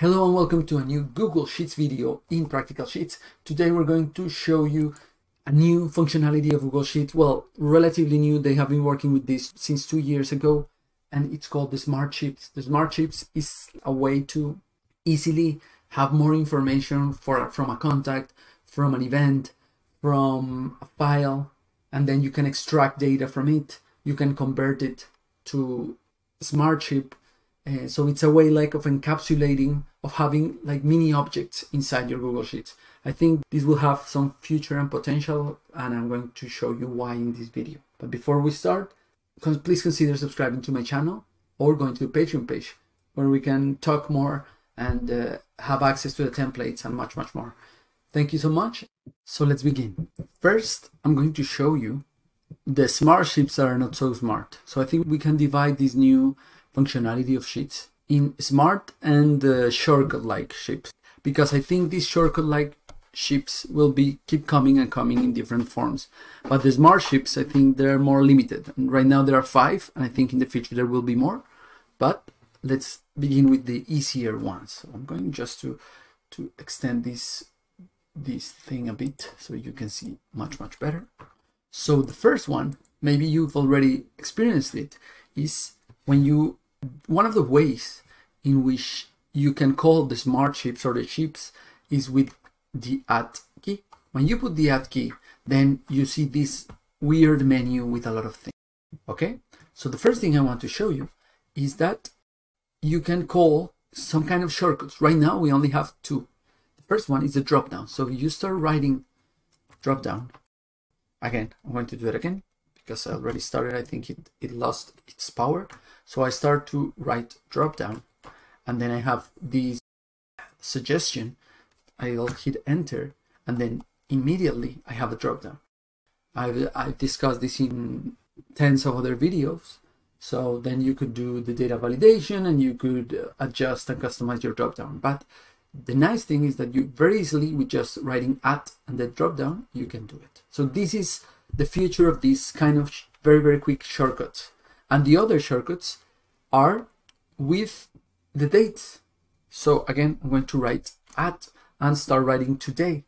Hello and welcome to a new Google Sheets video in Practical Sheets. Today we're going to show you a new functionality of Google Sheets. Well, relatively new. They have been working with this since two years ago and it's called the Smart Chips. The Smart Chips is a way to easily have more information for, from a contact, from an event, from a file, and then you can extract data from it. You can convert it to Smart Chip uh, so it's a way like of encapsulating, of having like mini objects inside your Google Sheets. I think this will have some future and potential and I'm going to show you why in this video. But before we start, please consider subscribing to my channel or going to the Patreon page where we can talk more and uh, have access to the templates and much, much more. Thank you so much. So let's begin. First, I'm going to show you the smart that are not so smart. So I think we can divide these new functionality of sheets in smart and uh, shortcut-like chips because I think these shortcut-like chips will be keep coming and coming in different forms. But the smart chips, I think they're more limited. And right now there are five, and I think in the future there will be more. But let's begin with the easier ones. So I'm going just to to extend this this thing a bit so you can see much much better. So the first one, maybe you've already experienced it, is when you one of the ways in which you can call the smart chips or the chips is with the add key. When you put the add key, then you see this weird menu with a lot of things. Okay, so the first thing I want to show you is that you can call some kind of shortcuts. Right now we only have two. The first one is a drop down. So you start writing drop down. Again, I'm going to do it again because I already started. I think it, it lost its power. So I start to write drop down and then I have this suggestion. I'll hit enter and then immediately I have a drop down. I've, I've discussed this in tens of other videos. So then you could do the data validation and you could uh, adjust and customize your drop down. But the nice thing is that you very easily with just writing at and the drop down, you can do it. So this is the future of this kind of very, very quick shortcuts. And the other shortcuts are with the date. So again, I'm going to write at and start writing today.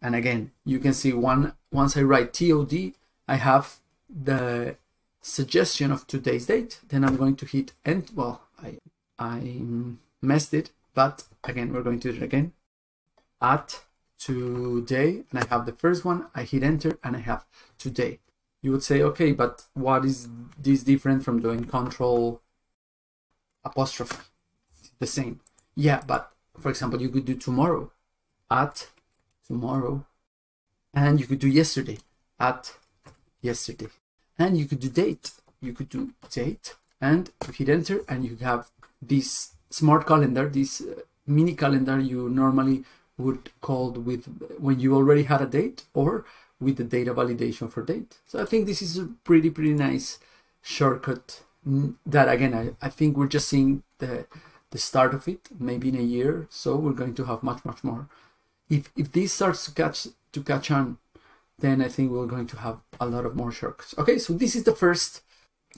And again, you can see one once I write TOD, I have the suggestion of today's date. Then I'm going to hit end. Well, I, I mm, messed it, but again, we're going to do it again. At today, and I have the first one, I hit enter and I have today you would say, okay, but what is this different from doing control apostrophe? The same. Yeah, but for example, you could do tomorrow at tomorrow, and you could do yesterday at yesterday, and you could do date. You could do date, and you hit enter, and you have this smart calendar, this uh, mini calendar you normally would call with when you already had a date or with the data validation for date. So I think this is a pretty, pretty nice shortcut that again, I, I think we're just seeing the, the start of it, maybe in a year. So we're going to have much, much more. If, if this starts to catch, to catch on, then I think we're going to have a lot of more shortcuts. Okay, so this is the first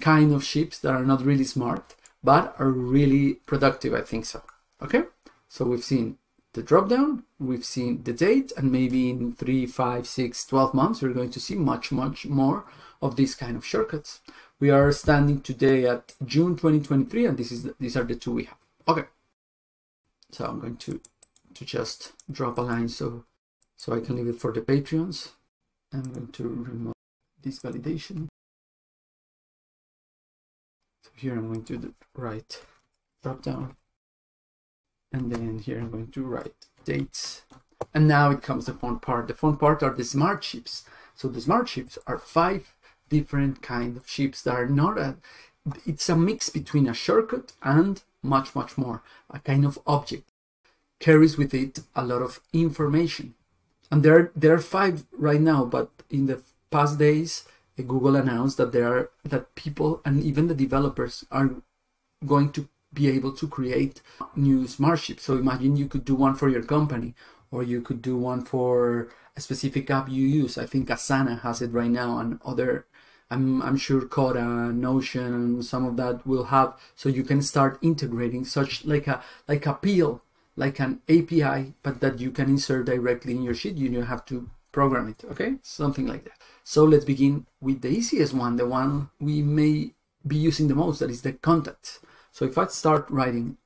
kind of chips that are not really smart, but are really productive, I think so. Okay, so we've seen the drop down, we've seen the date, and maybe in three, five, six, 12 months, we're going to see much, much more of these kind of shortcuts. We are standing today at June 2023, and this is these are the two we have. Okay. So I'm going to to just drop a line so so I can leave it for the Patreons. I'm going to remove this validation. So here I'm going to write drop down and then here I'm going to write dates. And now it comes the fun part. The fun part are the smart chips so the smart chips are five different kind of chips that are not a it's a mix between a shortcut and much much more a kind of object. Carries with it a lot of information. And there there are five right now but in the past days google announced that there are that people and even the developers are going to be able to create new smart chips. So imagine you could do one for your company or you could do one for a specific app you use. I think Asana has it right now and other I'm, I'm sure Coda, Notion, some of that will have so you can start integrating such like a like API like an API, but that you can insert directly in your sheet. You don't have to program it, okay? Something like that. So let's begin with the easiest one, the one we may be using the most, that is the contact. So if I start writing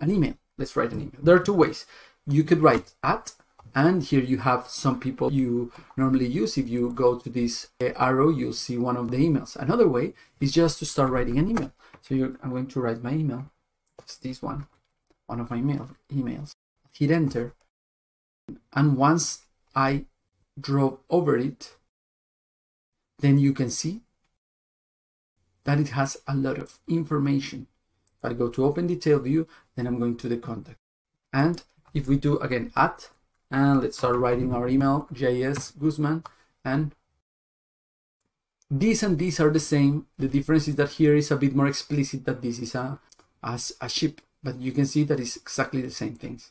an email, let's write an email. There are two ways. You could write at, and here you have some people you normally use. If you go to this uh, arrow, you'll see one of the emails. Another way is just to start writing an email. So I'm going to write my email. It's this one, one of my email, emails. Hit enter. And once I drove over it, then you can see that it has a lot of information. I go to open detail view, then I'm going to the contact. And if we do again at, and let's start writing our email, JS Guzman, and these and these are the same. The difference is that here is a bit more explicit that this is a, as a chip, but you can see that it's exactly the same things.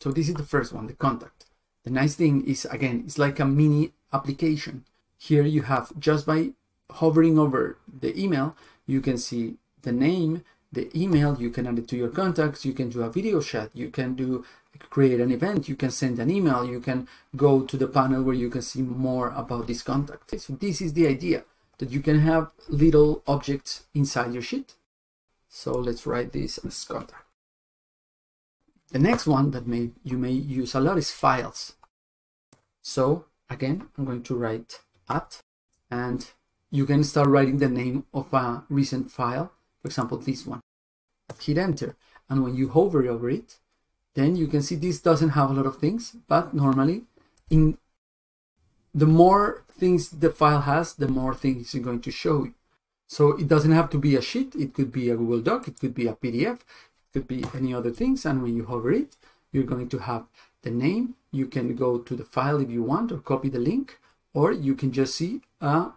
So this is the first one, the contact. The nice thing is, again, it's like a mini application. Here you have, just by hovering over the email, you can see the name, the email, you can add it to your contacts, you can do a video chat, you can do create an event, you can send an email, you can go to the panel where you can see more about this contact. So this is the idea, that you can have little objects inside your sheet. So let's write this as contact. The next one that may you may use a lot is files. So again, I'm going to write at, and you can start writing the name of a recent file, for example, this one. Hit enter, and when you hover over it, then you can see this doesn't have a lot of things, but normally in the more things the file has, the more things it's going to show you. So it doesn't have to be a sheet. It could be a Google Doc. It could be a PDF. It could be any other things. And when you hover it, you're going to have the name. You can go to the file if you want or copy the link, or you can just see a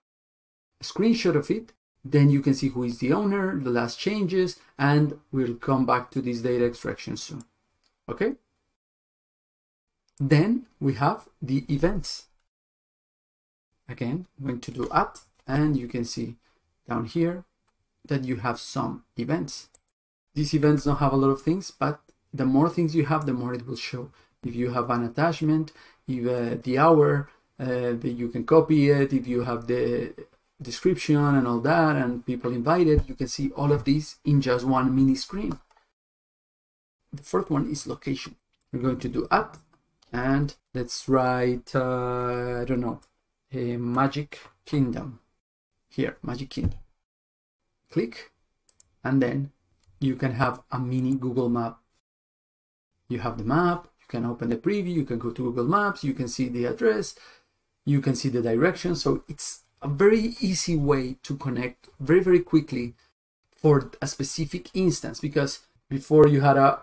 screenshot of it. Then you can see who is the owner, the last changes, and we'll come back to this data extraction soon. Okay? Then we have the events. Again, I'm going to do at, and you can see down here that you have some events. These events don't have a lot of things, but the more things you have, the more it will show. If you have an attachment, if uh, the hour, uh, you can copy it. If you have the description and all that, and people invited, you can see all of these in just one mini screen. The fourth one is location. We're going to do at, and let's write, uh, I don't know, a Magic Kingdom. Here, Magic Kingdom. Click, and then you can have a mini Google map. You have the map, you can open the preview, you can go to Google Maps, you can see the address, you can see the direction. So it's a very easy way to connect very, very quickly for a specific instance because before you had a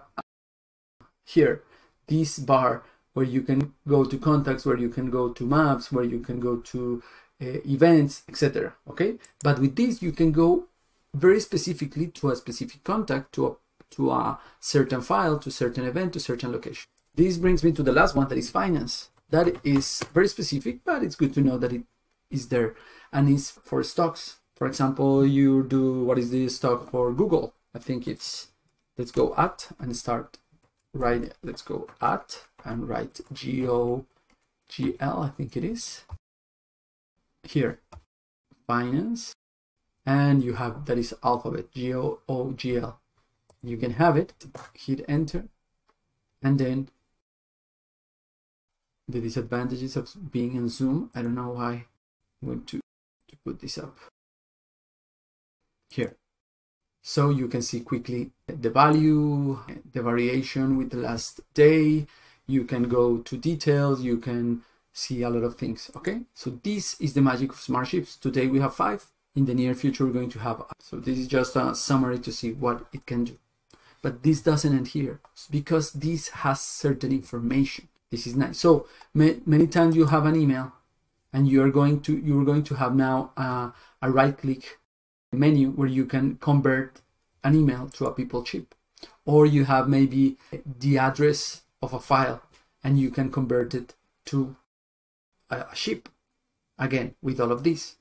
here this bar where you can go to contacts where you can go to maps where you can go to uh, events etc okay? But with this you can go very specifically to a specific contact to a to a certain file to certain event to certain location. This brings me to the last one that is finance. That is very specific but it's good to know that it is there. And it's for stocks. For example you do what is the stock for google? I think it's let's go at and start right. let's go at and write go gl i think it is. Here finance. And you have that is alphabet g o o g l. You can have it hit enter and then the disadvantages of being in zoom. I don't know why i'm going to to put this up here so you can see quickly the value, the variation with the last day. You can go to details. You can see a lot of things. Okay, so this is the magic of smart chips. Today we have five. In the near future, we're going to have. So this is just a summary to see what it can do. But this doesn't end here because this has certain information. This is nice. So many times you have an email and you are going to you're going to have now a right click menu where you can convert an email to a people chip. Or you have maybe the address of a file and you can convert it to a chip again with all of this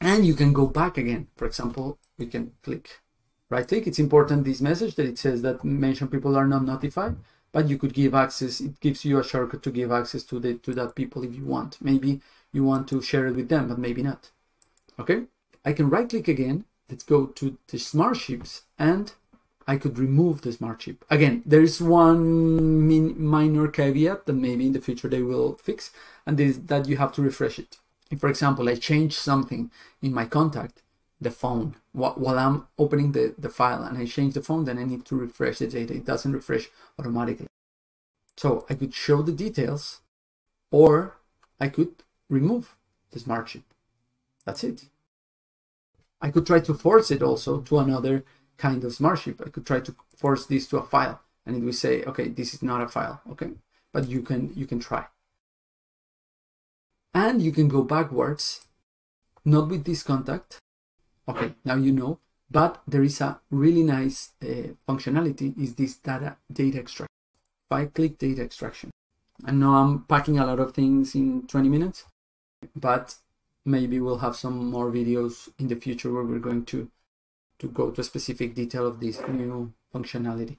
and you can go back again. For example we can click right click. It's important this message that it says that mention people are not notified, but you could give access. It gives you a shortcut to give access to the to that people if you want. Maybe you want to share it with them, but maybe not. Okay, I can right click again. Let's go to the Smart Chips and I could remove the Smart Chip. Again, there is one min minor caveat that maybe in the future they will fix, and is that you have to refresh it. If, for example, I change something in my contact, the phone, while I'm opening the, the file and I change the phone, then I need to refresh the data. It doesn't refresh automatically. So I could show the details or I could remove the Smart Chip. That's it. I could try to force it also to another kind of Smart Chip. I could try to force this to a file and it will say, okay, this is not a file, okay? But you can you can try. And you can go backwards, not with this contact. Okay, now you know, but there is a really nice uh, functionality is this data data extraction. If I click data extraction, I know I'm packing a lot of things in 20 minutes, but maybe we'll have some more videos in the future where we're going to to go to a specific detail of this new functionality.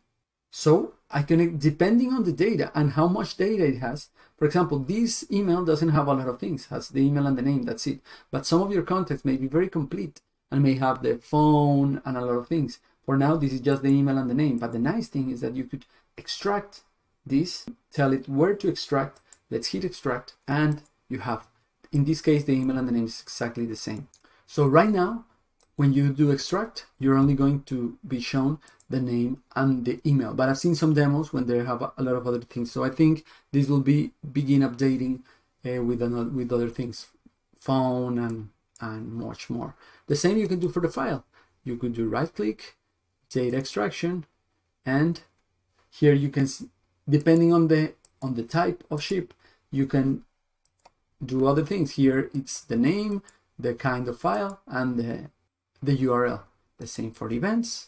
So I can, depending on the data and how much data it has, for example, this email doesn't have a lot of things, has the email and the name, that's it. But some of your contacts may be very complete and may have the phone and a lot of things. For now, this is just the email and the name. But the nice thing is that you could extract this, tell it where to extract, let's hit extract, and you have, in this case, the email and the name is exactly the same. So right now, when you do extract, you're only going to be shown the name and the email. But I've seen some demos when they have a lot of other things. So I think this will be begin updating uh, with another, with other things, phone and and much more. The same you can do for the file. You could do right click, data extraction, and here you can, depending on the on the type of chip, you can do other things. Here it's the name, the kind of file, and the the URL. The same for events,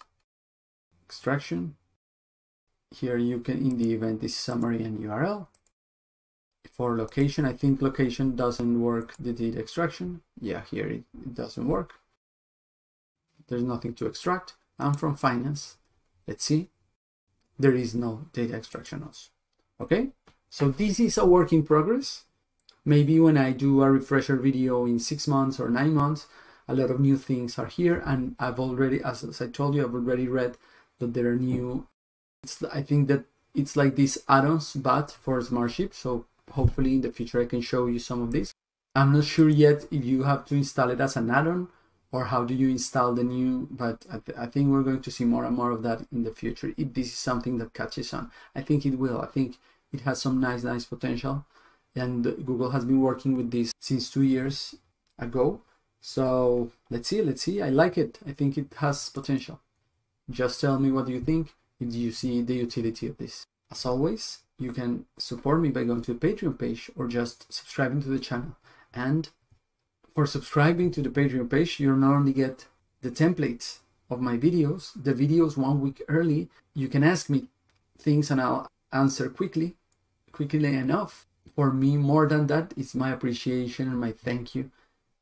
extraction. Here you can, in the event, this summary and URL. For location, I think location doesn't work, the data extraction. Yeah, here it, it doesn't work. There's nothing to extract. I'm from finance. Let's see. There is no data extraction also. Okay, so this is a work in progress. Maybe when I do a refresher video in six months or nine months, a lot of new things are here and I've already as, as I told you I've already read that there are new it's I think that it's like these add-ons but for Smart Chip so hopefully in the future I can show you some of this I'm not sure yet if you have to install it as an add-on or how do you install the new but I, th I think we're going to see more and more of that in the future if this is something that catches on I think it will I think it has some nice nice potential and Google has been working with this since two years ago so let's see, let's see. I like it. I think it has potential. Just tell me what you think if you see the utility of this. As always, you can support me by going to the Patreon page or just subscribing to the channel. And for subscribing to the Patreon page, you'll not only get the templates of my videos, the videos one week early, you can ask me things and I'll answer quickly, quickly enough. For me, more than that, it's my appreciation and my thank you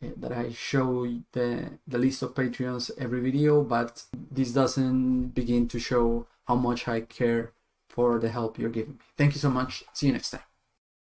eh, that I show the, the list of Patreons every video, but this doesn't begin to show how much I care for the help you're giving me. Thank you so much. See you next time.